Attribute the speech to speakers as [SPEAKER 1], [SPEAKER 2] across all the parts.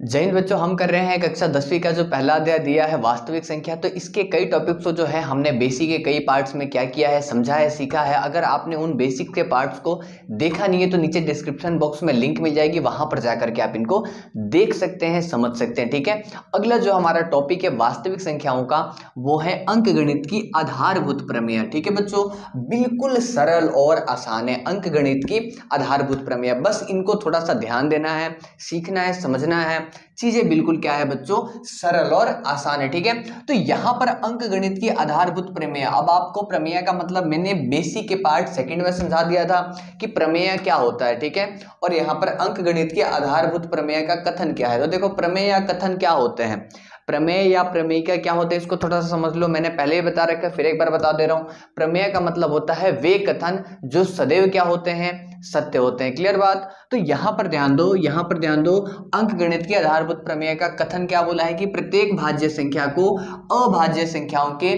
[SPEAKER 1] हिंद बच्चों, हम कर रहे हैं कक्षा दसवीं का जो पहला अध्याय दिया है वास्तविक संख्या तो इसके कई टॉपिक्स को जो है हमने बेसिक के कई पार्ट्स में क्या किया है, समझा है, सीखा है। अगर आपने उन बेसिक के पार्ट्स को देखा नहीं है तो नीचे डिस्क्रिप्शन बॉक्स में लिंक मिल जाएगी, वहाँ पर जाकर के आप इनको देख सकते हैं, समझ सकते हैं, ठीक है? अगला जो हमारा टॉपिक है वास्तविक संख्याओं का, वो है अंक गणित की आधारभूत प्रमेय, ठीक है बच्चों? बिल्कुल सरल और आसान है अंक गणित की आधारभूत प्रमेय। बस इनको थोड़ा सा ध्यान देना है, सीखना है, समझना है चीज़ें बिल्कुल क्या है बच्चों? सरल और आसान है, ठीक है? तो यहाँ पर अंक गणित की आधारभूत प्रमेय। अब आपको प्रमेय का मतलब मैंने बेसिक के पार्ट सेकंड में समझा दिया था कि प्रमेय क्या होता है, ठीक है? और यहाँ पर अंक गणित की आधारभूत प्रमेय का कथन क्या है? तो देखो, प्रमेय या कथन क्या होते हैं? प्रमेय या प्रमेयिका क्या होते हैं? इसको थोड़ा सा समझ लो, मैंने पहले ही बता रखा फिर एक बार बता दे रहा हूँ। प्रमेय का मतलब होता है वे कथन जो सदैव क्या होते हैं? सत्य होते हैं। क्लियर बात? तो यहाँ पर ध्यान दो, यहाँ पर ध्यान दो। अंक गणित के आधारभूत प्रमेय का कथन क्या बोला है कि प्रत्येक भाज्य संख्या को अभाज्य संख्याओं के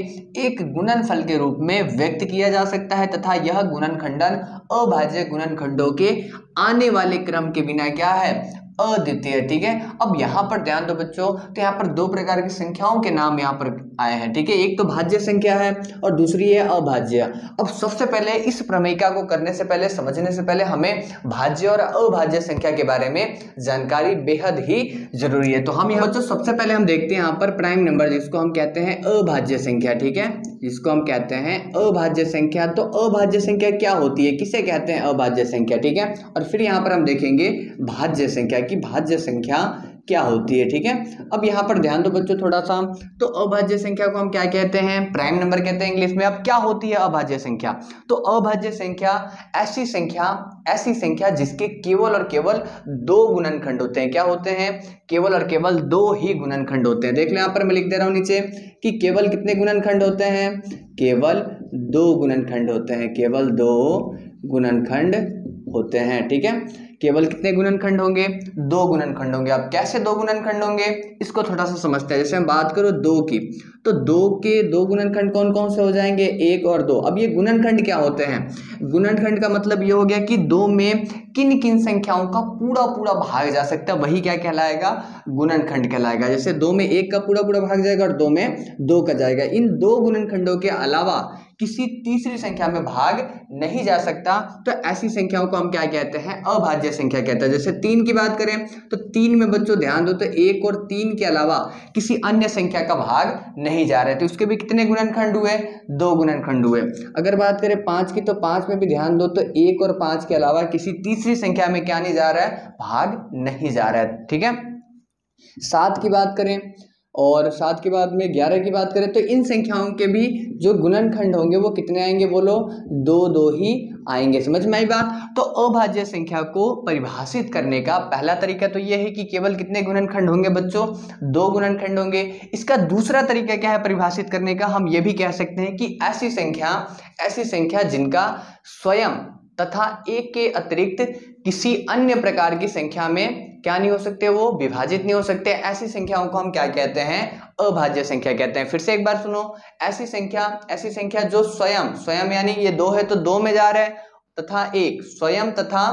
[SPEAKER 1] एक गुणनफल के रूप में व्यक्त किया जा सकता है तथा यह गुणनखंडन अभाज्य गुणनखंडों के आने वाले क्रम के बिना क्या है? अद्वितीय, ठीक है? अब यहाँ पर ध्यान दो बच्चों तो यहाँ पर दो प्रकार की संख्याओं के नाम यहाँ पर आए हैं, ठीक है? एक तो भाज्य संख्या है और दूसरी है अभाज्य। अब सबसे पहले इस प्रमेयिका को करने से पहले, समझने से पहले हमें भाज्य और अभाज्य संख्या के बारे में जानकारी बेहद ही ज़रूरी है। तो हम यहाँ बच्चों, सबसे पहले हम देखते हैं यहाँ पर प्राइम नंबर, जिसको हम कहते हैं अभाज्य संख्या, ठीक है? जिसको हम कहते हैं अभाज्य संख्या। तो अभाज्य संख्या क्या होती है? किसे कहते हैं अभाज्य संख्या? ठीक है? और फिर यहाँ पर हम देखेंगे भाज्य संख्या की भाज्य संख्या क्या होती है, ठीक है? अब यहाँ पर ध्यान दो बच्चों थोड़ा सा तो अभाज्य संख्या को हम क्या कहते हैं? प्राइम नंबर कहते हैं इंग्लिश में। अब क्या होती है अभाज्य संख्या? तो अभाज्य संख्या ऐसी संख्या ऐसी संख्या जिसके केवल और केवल दो गुणनखंड होते हैं। क्या होते हैं? केवल और केवल दो ही गुणनखंड होते हैं। देख लो यहाँ पर मैं लिख दे रहा हूँ नीचे कि केवल कितने गुणनखंड होते हैं? केवल दो गुणनखंड होते हैं। केवल दो गुणनखंड होते हैं, ठीक है? केवल कितने गुणनखंड होंगे? दो गुणनखंड होंगे। अब कैसे दो गुणनखंड होंगे? इसको थोड़ा सा समझते हैं। जैसे हम बात करो दो की तो दो के दो गुणनखंड कौन कौन से हो जाएँगे? एक और दो। अब ये गुणनखंड क्या होते हैं? गुणनखंड का मतलब ये हो गया कि दो में किन किन संख्याओं का पूरा पूरा भाग जा सकता है। वही क्या कहलाएगा? गुणनखंड कहलाएगा। जैसे दो में एक का पूरा पूरा भाग जाएगा और दो में दो का जाएगा। इन दो गुणनखंडों के अलावा किसी तीसरी संख्या में भाग नहीं जा सकता तो ऐसी संख्याओं को हम क्या कहते हैं? अभाज्य संख्या कहते हैं। जैसे तीन की बात करें तो तीन में बच्चों ध्यान दो तो एक और तीन के अलावा किसी अन्य संख्या का भाग नहीं जा रहे तो उसके भी कितने गुणनखंड हुए? दो गुणनखंड हुए। अगर बात करें पाँच की तो पाँच में भी ध्यान दो तो एक और पाँच के अलावा किसी तीसरी संख्या में क्या नहीं जा रहा है? भाग नहीं जा रहा है, ठीक है? सात की बात करें और सात के बाद में ग्यारह की बात करें तो इन संख्याओं के भी जो गुणनखंड होंगे वो कितने आएँगे बोलो? दो दो ही आएँगे, समझ में आई बात? तो अभाज्य संख्या को परिभाषित करने का पहला तरीका तो ये है कि केवल कितने गुणनखंड होंगे बच्चों? दो गुणनखंड होंगे। इसका दूसरा तरीका क्या है परिभाषित करने का? हम ये भी कह सकते हैं कि ऐसी संख्या ऐसी संख्या जिनका स्वयं तथा एक के अतिरिक्त किसी अन्य प्रकार की संख्या में क्या नहीं हो सकते, वो विभाजित नहीं हो सकते। ऐसी संख्याओं को हम क्या कहते हैं? अभाज्य संख्या कहते हैं। फिर से एक बार सुनो। ऐसी संख्या ऐसी संख्या जो स्वयं स्वयं यानी ये दो है तो दो में जा रहा है, तथा एक। स्वयं तथा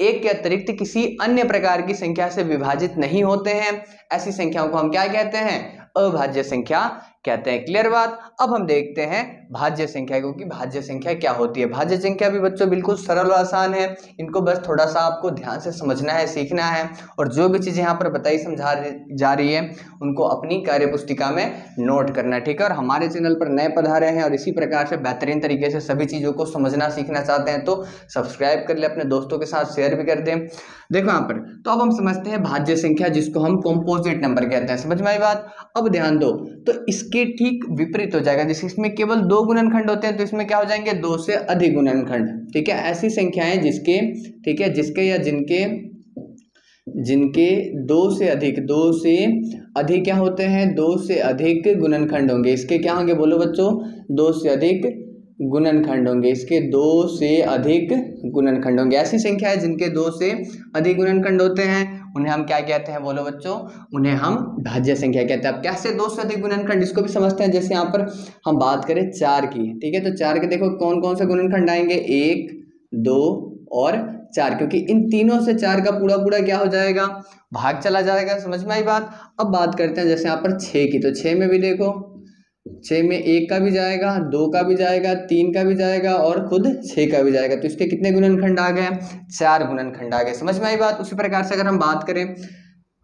[SPEAKER 1] एक के अतिरिक्त किसी अन्य प्रकार की संख्या से विभाजित नहीं होते हैं। ऐसी संख्याओं को हम क्या कहते हैं? अभाज्य संख्या कहते हैं, क्लियर बात? अब हम देखते हैं भाज्य संख्या, क्योंकि भाज्य संख्या क्या होती है? भाज्य संख्या भी बच्चों बिल्कुल सरल और आसान है। इनको बस थोड़ा सा आपको ध्यान से समझना है, सीखना है और जो भी चीज़ यहाँ पर बताई, समझा जा रही है, उनको अपनी कार्य पुस्तिका में नोट करना, ठीक है? और हमारे चैनल पर नए पधारे हैं और इसी प्रकार से बेहतरीन तरीके से सभी चीज़ों को समझना, सीखना चाहते हैं तो सब्सक्राइब कर ले, अपने दोस्तों के साथ शेयर भी कर दें। देखो यहाँ पर तो अब हम समझते हैं भाज्य संख्या, जिसको हम कॉम्पोजिट नंबर कहते हैं। समझ में आई बात? अब ध्यान दो तो इसके ठीक विपरीत हो जाएगा। जैसे इसमें केवल दो गुणनखंड होते हैं तो इसमें क्या हो जाएँगे? दो से अधिक गुणनखंड। ठीक है? ऐसी संख्याएँ जिसके, ठीक है? जिसके या जिनके जिनके दो से अधिक, दो से अधिक क्या होते हैं? दो से अधिक गुणनखंड होंगे। इसके क्या होंगे बोलो बच्चों? दो से अधिक गुणनखंड होंगे। इसके दो से अधिक गुणनखंड होंगे। ऐसी संख्या है जिनके दो से अधिक गुणनखंड होते हैं। उन्हें हम क्या कहते हैं? बोलो बच्चों, उन्हें हम भाज्य संख्या कहते हैं। अब कैसे दो से अधिक गुणनखंड? इसको भी समझते हैं। जैसे यहाँ पर हम बात करें चार की। ठीक है? तो चार के देखो कौन कौन से गुणनखंड आएँगे? एक, दो और चार। क्योंकि इन तीनों से चार का पूरा पूरा क्या हो जाएगा? भाग चला जाएगा। समझ में आई बात? अब बात करते हैं जैसे यहाँ पर छः की। तो छः में भी देखो छः में एक का भी जाएगा, दो का भी जाएगा, तीन का भी जाएगा और खुद छः का भी जाएगा। तो इसके कितने गुणनखंड आ गए चार गुणनखंड आ गए। समझ में आई बात? उसी प्रकार से अगर हम बात करें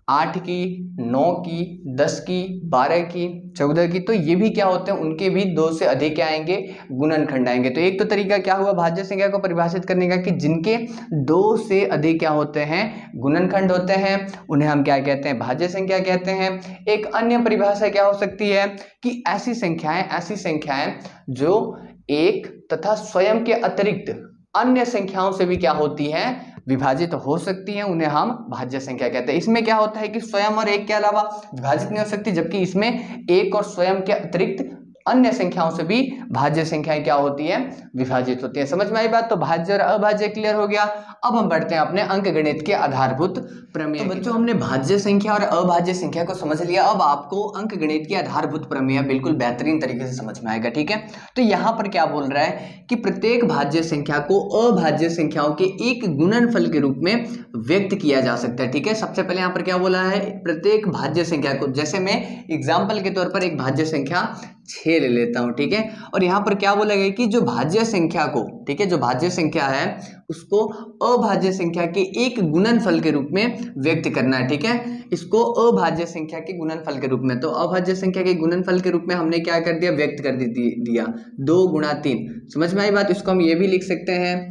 [SPEAKER 1] आठ की, नौ की, दस की, बारह की, चौदह की तो ये भी क्या होते हैं? उनके भी दो से अधिक क्या आएँगे? गुणनखंड आएँगे। तो एक तो तरीका क्या हुआ भाज्य संख्या को परिभाषित करने का कि जिनके दो से अधिक क्या होते हैं? गुणनखंड होते हैं। उन्हें हम क्या कहते हैं? भाज्य संख्या कहते हैं। एक अन्य परिभाषा क्या हो सकती है कि ऐसी संख्याएँ ऐसी संख्याएँ जो एक तथा स्वयं के अतिरिक्त अन्य संख्याओं से भी क्या होती हैं? विभाजित हो सकती हैं, उन्हें हम भाज्य संख्या कहते हैं। इसमें क्या होता है कि स्वयं और एक के अलावा विभाजित नहीं हो सकती, जबकि इसमें एक और स्वयं के अतिरिक्त अन्य संख्याओं से भी भाज्य संख्याएँ क्या होती हैं? विभाजित होती हैं। समझ में आई बात? तो भाज्य और अभाज्य क्लियर हो गया। अब हम बढ़ते हैं अपने अंक गणित के आधारभूत प्रमेय तो बच्चों हमने भाज्य संख्या और अभाज्य संख्या को समझ लिया। अब आपको अंक गणित के आधारभूत प्रमेय बिल्कुल बेहतरीन तरीके से समझ में आएगा ठीक है? तो यहाँ पर क्या बोल रहा है कि प्रत्येक भाज्य संख्या को अभाज्य संख्याओं के एक गुणनफल के रूप में व्यक्त किया जा सकता है ठीक है? सबसे पहले यहाँ पर क्या बोला है? प्रत्येक भाज्य संख्या को जैसे मैं एग्ज़ाम्पल के तौर पर एक भाज्य संख्या छः ले लेता हूँ, ठीक है? और यहाँ पर क्या बोला गया कि जो भाज्य संख्या को, ठीक है, जो भाज्य संख्या है, उसको अभाज्य संख्या के एक गुणनफल के रूप में व्यक्त करना है, ठीक है? इसको अभाज्य संख्या के गुणनफल के रूप में तो अभाज्य संख्या के गुणनफल के रूप में हमने क्या कर दिया? व्यक्त कर दिया। दो गुणा तीन। समझ में आई बात? इसको हम ये भी लिख सकते हैं।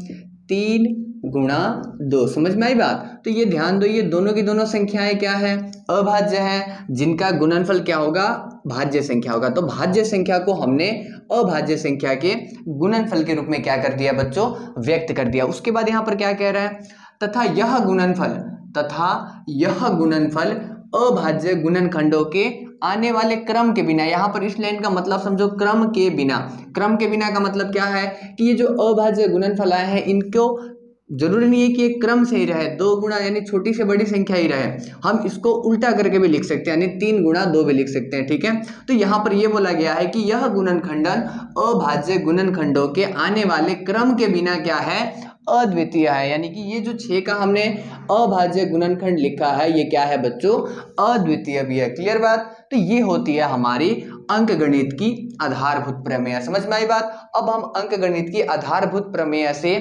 [SPEAKER 1] तीन गुणा दो। समझ में आई बात? तो ये ध्यान दो, ये दोनों की दोनों संख्याएँ क्या है? अभाज्य है, जिनका गुणनफल क्या होगा? भाज्य संख्या होगा। तो भाज्य संख्या को हमने अभाज्य संख्या के गुणनफल के रूप में क्या कर दिया बच्चों? व्यक्त कर दिया। उसके बाद यहाँ पर क्या कह रहा है? तथा यह गुणनफल, तथा यह गुणनफल अभाज्य गुणनखंडों के आने वाले क्रम के बिना, यहाँ पर इस लाइन का मतलब समझो क्रम के बिना। क्रम के बिना का मतलब क्या है? कि ये जो अभाज्य गुणनफल आए हैं, इनको ज़रूरी नहीं है कि एक क्रम से ही रहे, दो गुणा यानी छोटी से बड़ी संख्या ही रहे। हम इसको उल्टा करके भी लिख सकते हैं, यानी तीन गुणा दो भी लिख सकते हैं, ठीक है? तो यहाँ पर यह बोला गया है कि यह गुणन खंडन अभाज्य गुणन खंडों के आने वाले क्रम के बिना क्या है? अद्वितीय है। यानी कि ये जो छः का हमने अभाज्य गुणनखंड लिखा है, ये क्या है बच्चों? अद्वितीय भी है। क्लियर बात? तो ये होती है हमारी अंक गणित की आधारभूत प्रमेय। समझ में आई बात? अब हम अंक गणित की आधारभूत प्रमेय से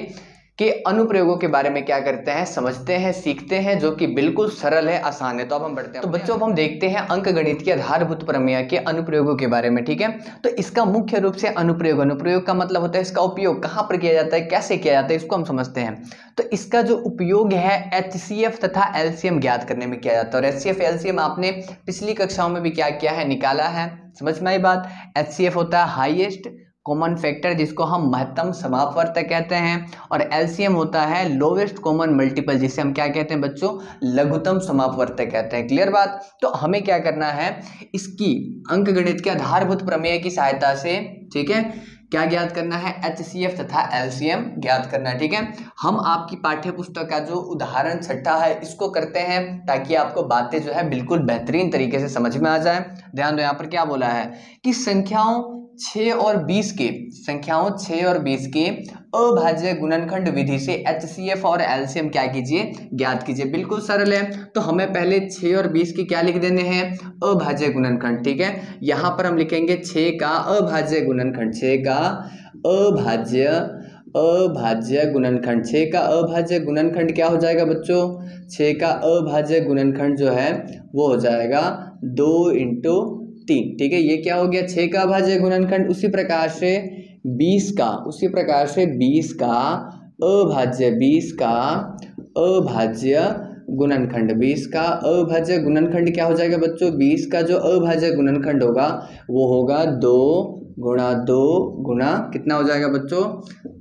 [SPEAKER 1] के अनुप्रयोगों के बारे में क्या करते हैं, समझते हैं, सीखते हैं, जो कि बिल्कुल सरल है, आसान है। तो अब हम बढ़ते हैं। तो बच्चों, अब हम देखते हैं अंक गणित के आधारभूत प्रमेय के अनुप्रयोगों के बारे में, ठीक है? तो इसका मुख्य रूप से अनुप्रयोग अनुप्रयोग का मतलब होता है इसका उपयोग। कहाँ पर किया जाता है, कैसे किया जाता है, इसको हम समझते हैं। तो इसका जो उपयोग है एचसीएफ तथा एलसीएम ज्ञात करने में किया जाता है। और एच सी आपने पिछली कक्षाओं में भी क्या किया है, निकाला है। समझ में आई बात? एचसीएफ होता है हाइएस्ट कॉमन फैक्टर जिसको हम महत्तम समापवर्तक कहते हैं, और एलसीएम होता है लोवेस्ट कॉमन मल्टीपल जिसे हम क्या कहते हैं बच्चों? लघुतम समापवर्तक कहते हैं। क्लियर बात? तो हमें क्या करना है? इसकी अंक गणित के आधारभूत प्रमेय की सहायता से, ठीक है? क्या ज्ञात करना है? एच सी एफ़ तथा एल सी एम ज्ञात करना है, ठीक है? हम आपकी पाठ्य पुस्तक का जो उदाहरण छठा है, इसको करते हैं ताकि आपको बातें जो है बिल्कुल बेहतरीन तरीके से समझ में आ जाए। ध्यान दो, यहाँ पर क्या बोला है? कि संख्याओं छ और बीस के, संख्याओं छ और बीस के अभाज्य गुणनखंड विधि से एच सी एफ़ और एलसीएम क्या कीजिए? ज्ञात कीजिए। बिल्कुल सरल है। तो हमें पहले छ और बीस की क्या लिख देने हैं? अभाज्य गुणनखंड, ठीक है? यहाँ पर हम लिखेंगे छ का अभाज्य गुणनखंड छ का अभाज्य अभाज्य गुणनखंड। छ का अभाज्य गुणनखंड क्या हो जाएगा बच्चों? छ का अभाज्य गुणनखंड जो है, वो हो जाएगा दो इंटू तीन, ठीक है? ये क्या हो गया? छः का अभाज्य गुणनखंड उसी प्रकार से बीस का, उसी प्रकार से बीस का अभाज्य, बीस का अभाज्य गुणनखंड, बीस का अभाज्य गुणनखंड क्या हो जाएगा बच्चों? बीस का जो अभाज्य गुणनखंड होगा, वो होगा दो गुणा दो गुणा कितना हो जाएगा बच्चों?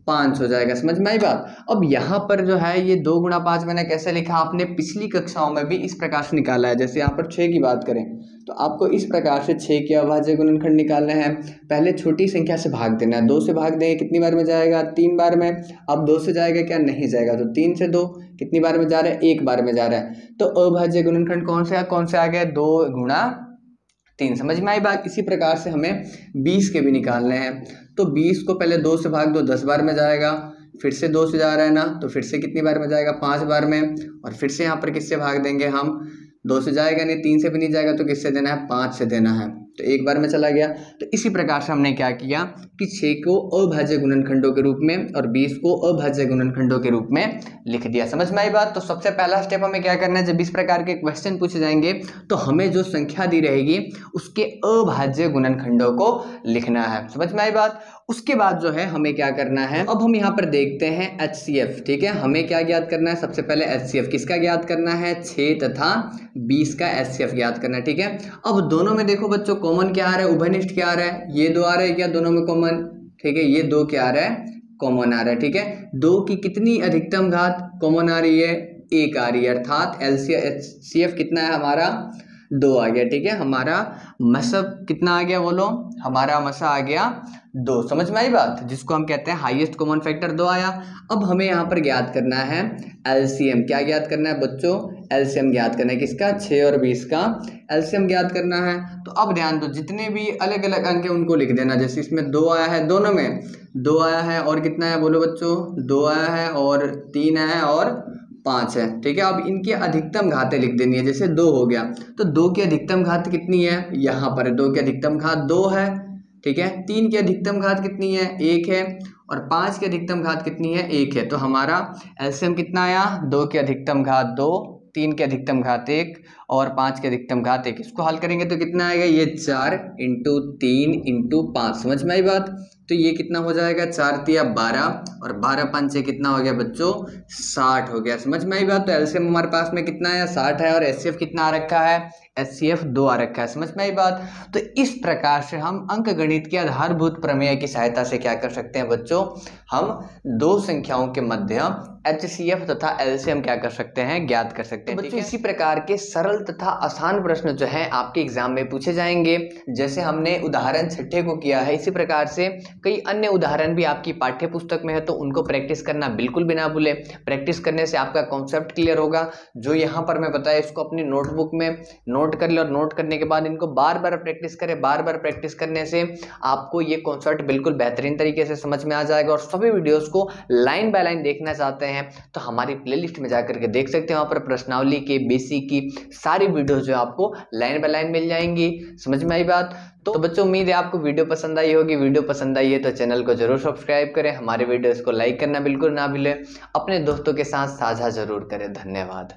[SPEAKER 1] पाँच हो जाएगा, समझ में आई बात? अब यहाँ पर जो है, ये दो गुणा पाँच मैंने कैसे लिखा? आपने पिछली कक्षाओं में भी इस प्रकार से निकाला है, जैसे यहाँ पर छः की बात करें। तो आपको इस प्रकार से छः के अभाज्य गुणनखंड निकालने हैं। पहले छोटी संख्या से भाग देना है। दो से भाग देंगे, कितनी बार में जाएगा? तीन बार में। अब दो से जाएगा क्या? नहीं जाएगा। तो तीन से दो, कितनी बार में जा रहा है? एक बार में जा रहा है। तो अभाज्य गुणनखंड कौन से कौन से आ गया दो गुणा तीन। समझ में आई बात? इसी प्रकार से हमें बीस के भी निकालने हैं। तो बीस को पहले दो से भाग दो, दस बार में जाएगा, फिर से दो से जा रहा है ना तो फिर से कितनी बार में जाएगा? पाँच बार में। और फिर से यहाँ पर किससे भाग देंगे हम? दो से जाएगा नहीं, तीन से भी नहीं जाएगा तो किससे देना है? पाँच से देना है। तो एक बार में चला गया। तो इसी प्रकार से हमने क्या किया कि छः को अभाज्य गुणनखंडों के रूप में और बीस को अभाज्य गुणनखंडों के रूप में लिख दिया। समझ में आई बात? तो सबसे पहला स्टेप हमें क्या करना है? जब इस प्रकार के क्वेश्चन पूछे जाएँगे तो हमें जो संख्या दी रहेगी, उसके अभाज्य गुणनखंडों को लिखना है। समझ में आई बात? उसके बाद जो है, हमें क्या करना है? अब हम यहाँ पर देखते हैं एचसीएफ ठीक है? हमें क्या ज्ञात करना है? सबसे पहले एचसीएफ किसका ज्ञात करना है? छः तथा बीस का एच ज्ञात करना है, ठीक है? अब दोनों में देखो बच्चों कॉमन क्या आ रहा है? उभनिष्ठ क्या आ रहा है? ये दो आ रहा है क्या? दोनों में कॉमन ठीक है, ये दो क्या आ रहा है? कॉमन आ रहा है, ठीक है? दो की कितनी अधिकतम घात कॉमन आ रही है? एक आ रही है, अर्थात एल सी एफ़ कितना है हमारा? दो आ गया, ठीक है? हमारा मसब कितना आ गया बोलो? हमारा मसा आ गया दो। समझ में आई बात? जिसको हम कहते हैं हाईएस्ट कॉमन फैक्टर दो आया। अब हमें यहाँ पर ज्ञात करना है एलसीएम क्या ज्ञात करना है बच्चों? एलसीएम ज्ञात करना है किसका? छः और बीस का। एलसीएम ज्ञात करना है। तो अब ध्यान दो, जितने भी अलग अलग अंक है उनको लिख देना। जैसे इसमें दो आया है दोनों में। दो आया है और कितना है बोलो बच्चों? दो आया है और तीन आया है और पाँच है, ठीक है? अब इनकी अधिकतम घातें लिख देनी है, जैसे दो हो गया। तो दो की अधिकतम घात कितनी है? यहाँ पर दो की अधिकतम घात दो है, ठीक है? तीन की अधिकतम घात कितनी है? एक है, और पाँच की अधिकतम घात कितनी है? एक है। तो हमारा एल्सियम कितना आया? दो की अधिकतम घात दो, तीन की अधिकतम घात एक और पाँच के अधिकतम घात एक। इसको हल करेंगे तो कितना आएगा? ये चार इंटू तीन इंटू पाँच। समझ में आई बात? तो ये कितना हो जाएगा? चार तिया बारह और बारह पाँच से कितना हो गया बच्चों? साठ हो गया। समझ में आई बात? तो एलसीएम हमारे पास में कितना है साठ है। और एस कितना आ रखा है? एस सी एफ़ दो आ रखा है। समझ में आई बात? तो इस प्रकार से हम अंक गणित के आधारभूत प्रमेय की सहायता से क्या कर सकते हैं बच्चों? हम दो संख्याओं के मध्य एच सी एफ़ तथा एलसीएम क्या कर सकते हैं? ज्ञात कर सकते हैं। तो बच्चों इसी प्रकार के सरल तथा आसान प्रश्न जो है, आपके एग्ज़ाम में पूछे जाएँगे। जैसे हमने उदाहरण छठे को किया है, इसी प्रकार से कई अन्य उदाहरण भी आपकी पाठ्य पुस्तक में है तो उनको प्रैक्टिस करना बिल्कुल भी ना भूले। प्रैक्टिस करने से आपका कॉन्सेप्ट क्लियर होगा। जो यहाँ पर मैं बताया, इसको अपनी नोटबुक में नोट कर ले और नोट करने के बाद इनको बार बार प्रैक्टिस करें। बार बार प्रैक्टिस करने से आपको ये कॉन्सेप्ट बिल्कुल बेहतरीन तरीके से समझ में आ जाएगा और सभी वीडियोज़ को लाइन बाय लाइन देखना चाहते हैं तो हमारी प्लेलिस्ट में जाकर के देख सकते हैं। वहाँ पर प्रश्नावली के बेसिक की सारी वीडियो जो आपको लाइन बाय लाइन मिल जाएँगी। समझ में आई बात? तो, तो बच्चों उम्मीद है आपको वीडियो पसंद आई होगी। वीडियो पसंद आई है तो चैनल को ज़रूर सब्सक्राइब करें। हमारे वीडियोस को लाइक करना बिल्कुल ना भूलें। अपने दोस्तों के साथ साझा ज़रूर करें। धन्यवाद।